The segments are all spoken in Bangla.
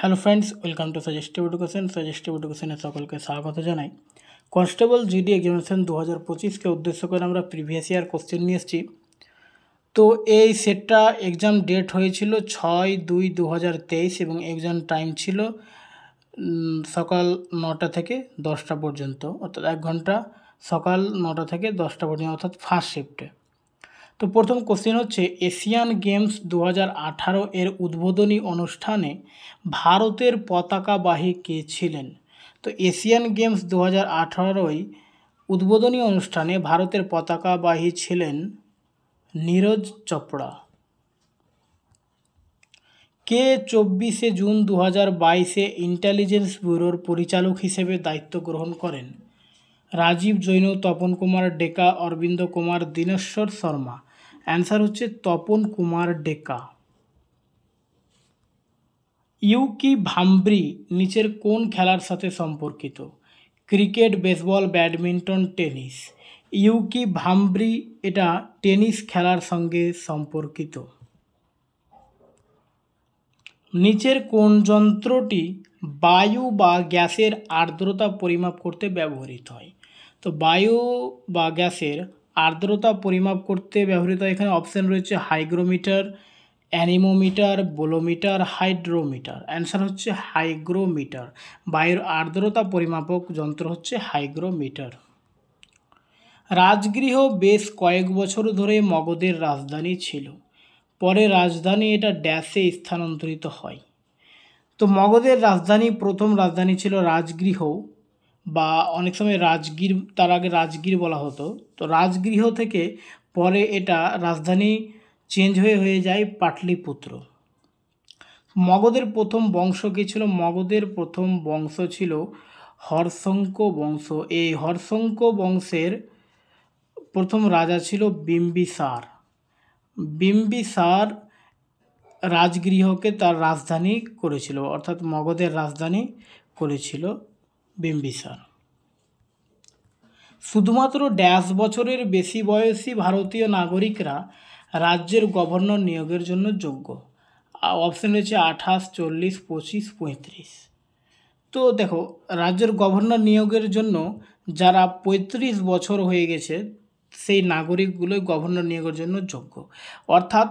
Hello friends welcome to suggestive education suggestive এডুকেশনে সকলকে স্বাগত জানাই। কনস্টেবল জিডি এক্সামিনেশন দু হাজার পঁচিশকে উদ্দেশ্য করে আমরা প্রিভিয়াস ইয়ার কোশ্চেন নিয়ে এসেছি। তো এই সেটটা এক্সাম ডেট হয়েছিল ছয় দুই দু হাজার তেইশ এবং এক্সাম টাইম ছিল সকাল নটা থেকে দশটা পর্যন্ত। অর্থাৎ এক ঘণ্টা সকাল নটা থেকে দশটা পর্যন্ত, অর্থাৎ ফার্স্ট শিফটে তো প্রথম কোশ্চেন হচ্ছে, এশিয়ান গেমস দু এর উদ্বোধনী অনুষ্ঠানে ভারতের পতাকাবাহী কে ছিলেন? তো এশিয়ান গেমস দু হাজার উদ্বোধনী অনুষ্ঠানে ভারতের পতাকাবাহী ছিলেন নীরজ চোপড়া। কে চব্বিশে জুন দু হাজার বাইশে ইন্টেলিজেন্স ব্যুরোর পরিচালক হিসেবে দায়িত্ব গ্রহণ করেন? রাজীব জৈন, তপন কুমার ডেকা, অরবিন্দ কুমার, দীনেশ্বর শর্মা। অ্যান্সার হচ্ছে তপন কুমার ডেকা। ইউকি ভাম্ব্রি নিচের কোন খেলার সাথে সম্পর্কিত? Cricket, baseball, badminton, tennis. Yuki Bhambri এটা টেনিস খেলার সঙ্গে সম্পর্কিত। নিচের কোন যন্ত্রটি বায়ু বা গ্যাসের আর্দ্রতা পরিমাপ করতে ব্যবহৃত হয়? তো বায়ু বা গ্যাসের আর্দ্রতা পরিমাপ করতে ব্যবহৃত এখানে অপশান রয়েছে hygrometer anemometer bolometer hydrometer answer হচ্ছে হাইগ্রোমিটার বায়ুর আর্দ্রতা পরিমাপক যন্ত্র হচ্ছে হাইগ্রোমিটার রাজগৃহ বেশ কয়েক বছর ধরে মগধের রাজধানী ছিল। পরে রাজধানী এটা ড্যাশে স্থানান্তরিত হয়। তো মগধের রাজধানী, প্রথম রাজধানী ছিল রাজগৃহ। বা অনেক সময় রাজগীর, তার আগে রাজগীর বলা হতো। তো রাজগৃহ থেকে পরে এটা রাজধানী চেঞ্জ হয়ে হয়ে যায় পাটলিপুত্র। মগধের প্রথম বংশ কী ছিল? মগধের প্রথম বংশ ছিল হর্ষঙ্ক বংশ। এই হর্ষঙ্ক বংশের প্রথম রাজা ছিল বিম্বিসার। বিম্বিসার রাজগৃহকে তার রাজধানী করেছিল, অর্থাৎ মগধের রাজধানী করেছিল বিম্বিসার। শুধুমাত্র ড্যাশ বছরের বেশি বয়সী ভারতীয় নাগরিকরা রাজ্যের গভর্নর নিয়োগের জন্য যোগ্য। অপশান রয়েছে আঠাশ, চল্লিশ, পঁচিশ, পঁয়ত্রিশ। তো দেখো, রাজ্যের গভর্নর নিয়োগের জন্য যারা পঁয়ত্রিশ বছর হয়ে গেছে, সেই নাগরিকগুলোই গভর্নর নিয়োগের জন্য যোগ্য। অর্থাৎ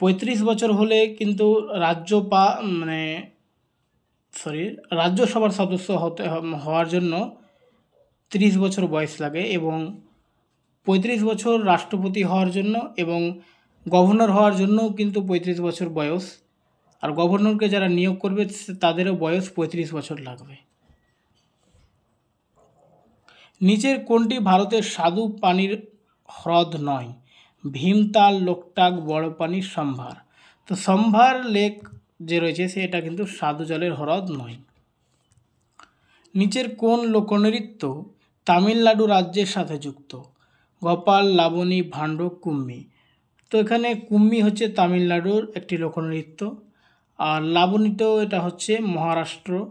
পঁয়ত্রিশ বছর হলে কিন্তু রাজ্য পা মানে সরি রাজ্যসভার সদস্য হতে, হওয়ার জন্য ত্রিশ বছর বয়স লাগে এবং পঁয়ত্রিশ বছর রাষ্ট্রপতি হওয়ার জন্য এবং গভর্নর হওয়ার জন্যও কিন্তু পঁয়ত্রিশ বছর বয়স। আর গভর্নরকে যারা নিয়োগ করবে তাদেরও বয়স পঁয়ত্রিশ বছর লাগবে। নিচের কোনটি ভারতের স্বাদু পানির হ্রদ নয়? ভীমতাল, লোকটাক বড় পানির সম্ভার। তো সম্ভার লেক যে রয়েছে সেটা কিন্তু স্বাদু জলের হ্রদ নয়। নিচের কোন লোকনৃত্য তামিলনাড়ু রাজ্যের সাথে যুক্ত। গোপাল, লাবণী ভাণ্ড কুম্মি। তো এখানে কুম্মি হচ্ছে তামিলনাড়ুর একটি লোকনৃত্য। আর লাবণীতেও এটা হচ্ছে মহারাষ্ট্র।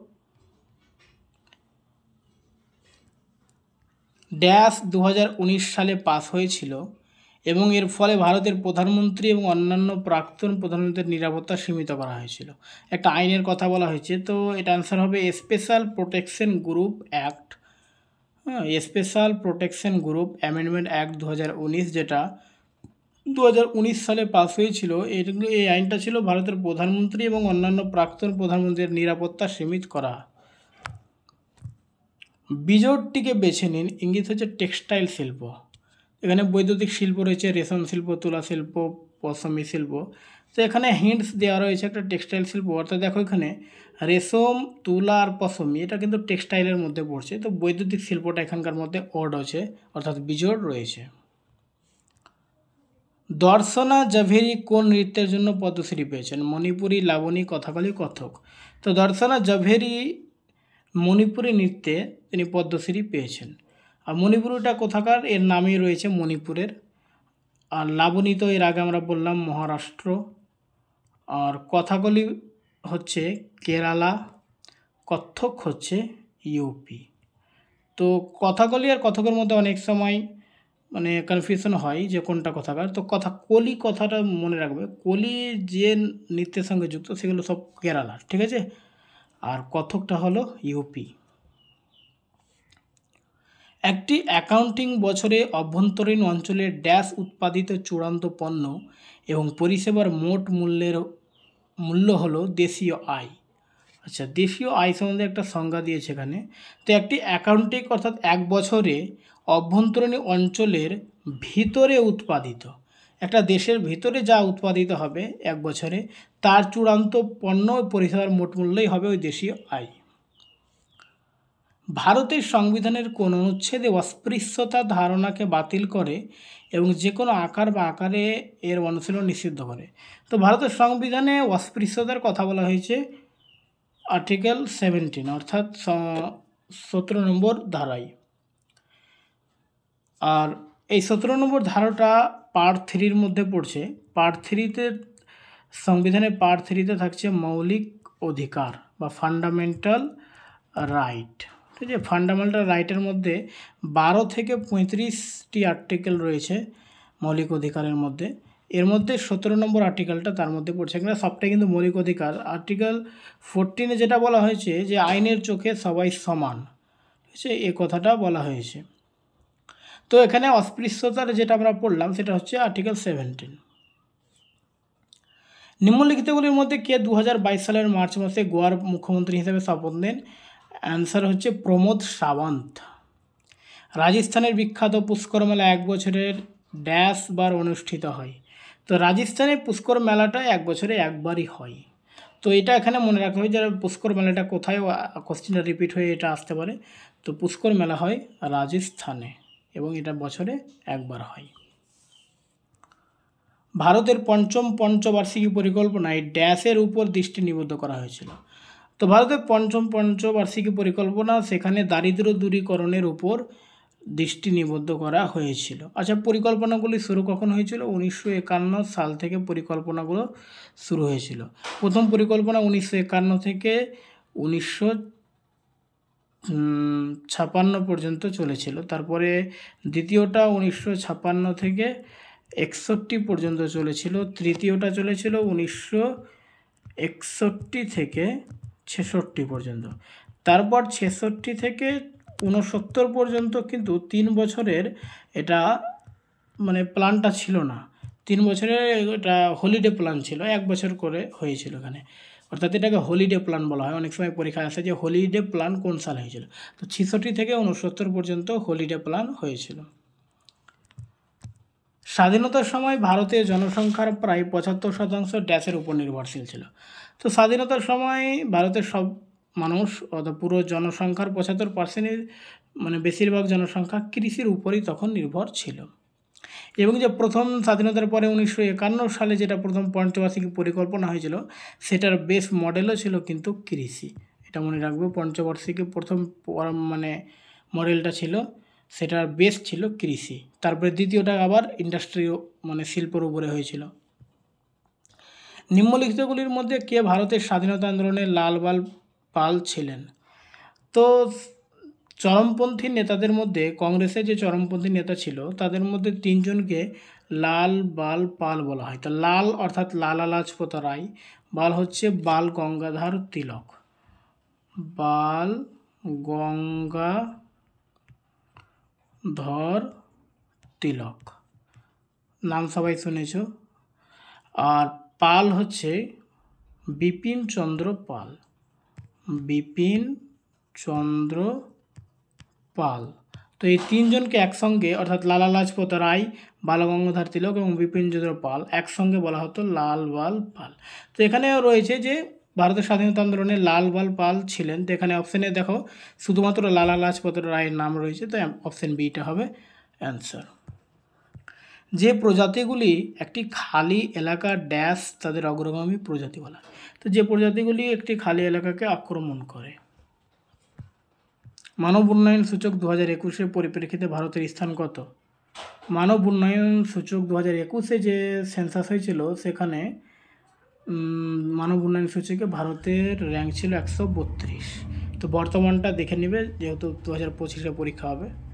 ড্যাশ দু হাজার উনিশ সালে পাস হয়েছিল এবং এর ফলে ভারতের প্রধানমন্ত্রী এবং অন্যান্য প্রাক্তন প্রধানমন্ত্রীর নিরাপত্তা সীমিত করা হয়েছিল। একটা আইনের কথা বলা হয়েছে। তো এটা অ্যান্সার হবে স্পেশাল প্রোটেকশন গ্রুপ অ্যাক্ট হ্যাঁ special protection group amendment act দু হাজার উনিশ যেটা দু হাজার উনিশ সালে পাস হয়েছিল এগুলো এই আইনটা ছিল ভারতের প্রধানমন্ত্রী এবং অন্যান্য প্রাক্তন প্রধানমন্ত্রীর নিরাপত্তা সীমিত করা। বিজোড়টিকে বেছে নিন, ইঙ্গিত হচ্ছে টেক্সটাইল শিল্প। এখানে বৈদ্যুতিক শিল্প রয়েছে, রেশম শিল্প, তুলা শিল্প, পশমি শিল্প। তো এখানে হিন্টস দেওয়া রয়েছে একটা টেক্সটাইল শিল্প, অর্থাৎ দেখো এখানে রেশম, তুলা আর পশমি, এটা কিন্তু টেক্সটাইলের মধ্যে পড়ছে। তো বৈদ্যুতিক শিল্পটা এখানকার মধ্যে অড আছে, অর্থাৎ বিজোড় রয়েছে। দর্শনা জাভেরি কোন নৃত্যের জন্য পদ্মশ্রী পেয়েছেন? মণিপুরী লাবণী কথাকালী কথক। তো দর্শনা জাভেরি মণিপুরী নৃত্যে তিনি পদ্মশ্রী পেয়েছেন। আর মণিপুরটা কোথাকার? এর নামেই রয়েছে মণিপুরের। আর লাবণী তো এর আগে আমরা বললাম মহারাষ্ট্র। আর কথাকলি হচ্ছে কেরালা, কত্থক হচ্ছে ইউপি তো কথাকলি আর কথকের মধ্যে অনেক সময় মানে কনফিউশন হয় যে কোনটা কথাকার। তো কথা, কলি কথাটা মনে রাখবে। কলি যে নৃত্যের সঙ্গে যুক্ত, সেগুলো সব কেরালার, ঠিক আছে? আর কথকটা হলো ইউপি একটি অ্যাকাউন্টিং বছরে অভ্যন্তরীণ অঞ্চলে ড্যাশ উৎপাদিত চূড়ান্ত পণ্য এবং পরিষেবার মোট মূল্যের মূল্য হলো দেশীয় আয়। আচ্ছা দেশীয় আয় সম্বন্ধে একটা সংজ্ঞা দিয়েছে এখানে। তো একটি অ্যাকাউন্টিং অর্থাৎ এক বছরে অভ্যন্তরীণ অঞ্চলের ভিতরে উৎপাদিত, একটা দেশের ভিতরে যা উৎপাদিত হবে এক বছরে, তার চূড়ান্ত পণ্য পরিষেবার মোট মূল্যই হবে ওই দেশীয় আয়। ভারতের সংবিধানের কোন অনুচ্ছেদে অস্পৃশ্যতা ধারণাকে বাতিল করে এবং যে কোনো আকার বা আকারে এর অনুশীলন নিষিদ্ধ করে। তো ভারতের সংবিধানে অস্পৃশ্যতার কথা বলা হয়েছে আর্টিকেল সেভেন্টিন, অর্থাৎ সতেরো নম্বর ধারায়। আর এই সতেরো নম্বর ধারাটা পার্ট থ্রির মধ্যে পড়ছে। পার্ট থ্রিতে সংবিধানের পার্ট থ্রিতে থাকছে মৌলিক অধিকার বা ফান্ডামেন্টাল রাইট ঠিক আছে ফান্ডামেন্টাল রাইটের মধ্যে বারো থেকে পঁয়ত্রিশটি আর্টিকেল রয়েছে মৌলিক অধিকারের মধ্যে। এর মধ্যে সতেরো নম্বর আর্টিকেলটা তার মধ্যে পড়ছে। এখানে সবটাই কিন্তু মৌলিক অধিকার। আর্টিকেল ফোরটিনে যেটা বলা হয়েছে যে আইনের চোখে সবাই সমান। ঠিক আছে এ কথাটা বলা হয়েছে। তো এখানে অস্পৃশ্যতার যেটা আমরা পড়লাম সেটা হচ্ছে আর্টিকেল সেভেন্টিন নিম্নলিখিতগুলির মধ্যে কে দু হাজার বাইশ সালের মার্চ মাসে গোয়ার মুখ্যমন্ত্রী হিসেবে শপথ নেন? অ্যান্সার হচ্ছে প্রমোদ সাওয়ন্ত। রাজস্থানের বিখ্যাত পুষ্কর মেলা এক বছরের ড্যাশ বার অনুষ্ঠিত হয়। তো রাজস্থানের পুষ্কর মেলাটা এক বছরে একবারই হয়। তো এটা এখানে মনে রাখতে হবে যে পুষ্কর মেলাটা কোথায় কোশ্চেনটা রিপিট হয়ে এটা আসতে পারে। তো পুষ্কর মেলা হয় রাজস্থানে এবং এটা বছরে একবার হয়। ভারতের পঞ্চম পঞ্চবার্ষিকী পরিকল্পনায় ড্যাশের উপর দৃষ্টি নিবদ্ধ করা হয়েছিল। তো ভারতের পঞ্চম পঞ্চবার্ষিকী পরিকল্পনা সেখানে দারিদ্র দূরীকরণের উপর দৃষ্টি নিবদ্ধ করা হয়েছিল। আচ্ছা পরিকল্পনাগুলি শুরু কখন হয়েছিল? উনিশশো একান্ন সাল থেকে পরিকল্পনাগুলো শুরু হয়েছিল। প্রথম পরিকল্পনা উনিশশো একান্ন থেকে উনিশশো ছাপান্ন পর্যন্ত চলেছিল। তারপরে দ্বিতীয়টা উনিশশো ছাপান্ন থেকে একষট্টি পর্যন্ত চলেছিল। তৃতীয়টা চলেছিল উনিশশো একষট্টি থেকে ছেষট্টি পর্যন্ত। তারপর ছেষট্টি থেকে ঊনসত্তর পর্যন্ত কিন্তু তিন বছরের এটা মানে প্ল্যানটা ছিল না। তিন বছরের এটা হলিডে প্ল্যান ছিল, এক বছর করে হয়েছিল এখানে। অর্থাৎ এটাকে হলিডে প্ল্যান বলা হয়। অনেক সময় পরীক্ষায় আসে যে হলিডে প্ল্যান কোন সাল হয়েছিল? তো ছেষট্টি থেকে উনসত্তর পর্যন্ত হলিডে প্ল্যান হয়েছিল। স্বাধীনতার সময় ভারতের জনসংখ্যার প্রায় পঁচাত্তর শতাংশ ড্যাশের উপর নির্ভরশীল ছিল। তো স্বাধীনতার সময় ভারতের সব মানুষ অর্থাৎ পুরো জনসংখ্যার পঁচাত্তর পার্সেন্টের মানে বেশিরভাগ জনসংখ্যা কৃষির উপরই তখন নির্ভর ছিল। এবং যে প্রথম স্বাধীনতার পরে উনিশশো একান্ন সালে যেটা প্রথম পঞ্চবার্ষিকী পরিকল্পনা হয়েছিল, সেটার বেশ মডেলও ছিল কিন্তু কৃষি। এটা মনে রাখবে, পঞ্চবার্ষিকী প্রথম মানে মডেলটা ছিল সেটার বেস ছিল কৃষি। তারপরে দ্বিতীয়টা আবার ইন্ডাস্ট্রি মানে শিল্পর উপরে হয়েছিল। নিম্নলিখিতগুলির মধ্যে কে ভারতের স্বাধীনতা আন্দোলনে লাল বাল পাল ছিলেন? তো চরমপন্থী নেতাদের মধ্যে কংগ্রেসের যে চরমপন্থী নেতা ছিল, তাদের মধ্যে তিনজনকে লাল বাল পাল বলা হয়। তো লাল অর্থাৎ লালা লাজপত রায়, বাল হচ্ছে বাল গঙ্গাধর তিলক। বাল গঙ্গা ধর তিলক। নাম সবাই শুনেছ? আর পাল হচ্ছে বিপিন চন্দ্র পাল। বিপিন চন্দ্র পাল। তো এই তিনজনকে একসঙ্গে, অর্থাৎ লালা লাজপত রায়, বালগঙ্গাধর তিলক এবং বিপিন চন্দ্র পাল, একসঙ্গে বলা হতো লাল বাল পাল। তো এখানেও রয়েছে যে ভারতের স্বাধীনতা আন্দোলনে লাল বাল পাল ছিলেন। তো এখানে অপশানে দেখো, শুধুমাত্র লালা লাজপত রায়ের নাম রয়েছে তো অপশান বিটা হবে অ্যান্সার যে প্রজাতিগুলি একটি খালি এলাকা ড্যাশ তাদের অগ্রগামী প্রজাতি বলা তো যে প্রজাতিগুলি একটি খালি এলাকাকে আক্রমণ করে। মানব উন্নয়ন সূচক দু হাজার একুশের পরিপ্রেক্ষিতে ভারতের স্থান কত? মানব উন্নয়ন সূচক দু হাজার একুশে যে সেন্সাস হয়েছিল, সেখানে মানব উন্নয়ন সূচকে ভারতের র্যাঙ্ক ছিল একশো বত্রিশ। তো বর্তমানটা দেখে নেবে, যেহেতু দু হাজার পঁচিশে পরীক্ষা হবে।